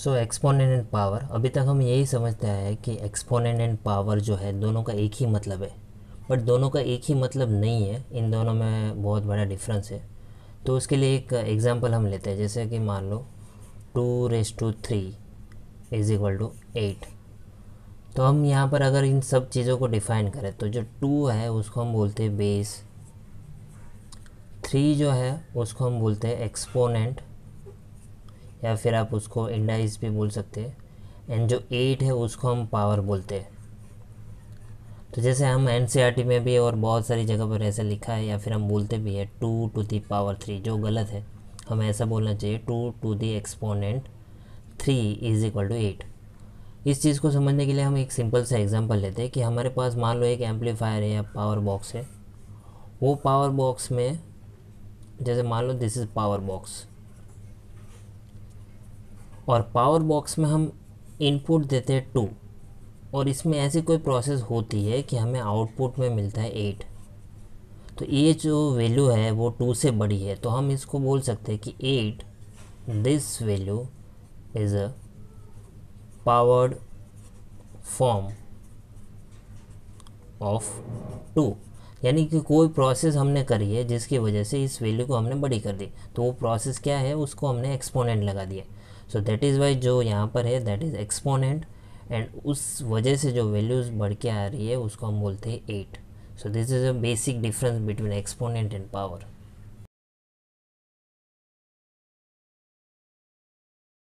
So exponent and power अभी तक हम यही समझते हैं कि एक्सपोनेंट एंड पावर जो है, दोनों का एक ही मतलब है। बट दोनों का एक ही मतलब नहीं है, इन दोनों में बहुत बड़ा डिफरेंस है। तो उसके लिए एक एग्जांपल हम लेते हैं, जैसे कि मान लो, two raise to three is equal to eight तो हम यहाँ पर अगर इन सब चीज़ों को डिफ़ाइन करें तो जो टू है, उसको हम बोलते हैं बेस थ्री जो है, उसको हम बोलते हैं एक्सपोनेंट या फिर आप उसको इंडाइस भी बोल सकते हैं। एंड जो एट है, उसको हम पावर बोलते हैं। तो जैसे हम एन e में भी और बहुत सारी जगह पर ऐसा लिखा है या फिर हम बोलते भी है two to the power three जो गलत है। हमें ऐसा बोलना चाहिए two to the exponent three is equal to eight इस चीज़ को समझने के लिए हम एक सिंपल सा एग्जांपल लेते हैं कि हमारे पास मान लो एक एम्पलीफायर है या पावर बॉक्स है। वो पावर बॉक्स में, जैसे मान लो दिस इज़ पावर बॉक्स और पावर बॉक्स में हम इनपुट देते हैं टू और इसमें ऐसी कोई प्रोसेस होती है कि हमें आउटपुट में मिलता है एट तो ये जो वैल्यू है वो टू से बड़ी है तो हम इसको बोल सकते हैं कि eight this value is a powered form of two यानी कि कोई प्रोसेस हमने करी है जिसकी वजह से इस वैल्यू को हमने बड़ी कर दी। तो वो प्रोसेस क्या है? उसको हमने एक्सपोनेंट लगा दिया। सो दैट इज़ वाई जो यहाँ पर है दैट इज़ एक्सपोनेंट एंड उस वजह से जो वैल्यूज़ बढ़ के आ रही है, उसको हम बोलते हैं eight so this is a basic difference between exponent and power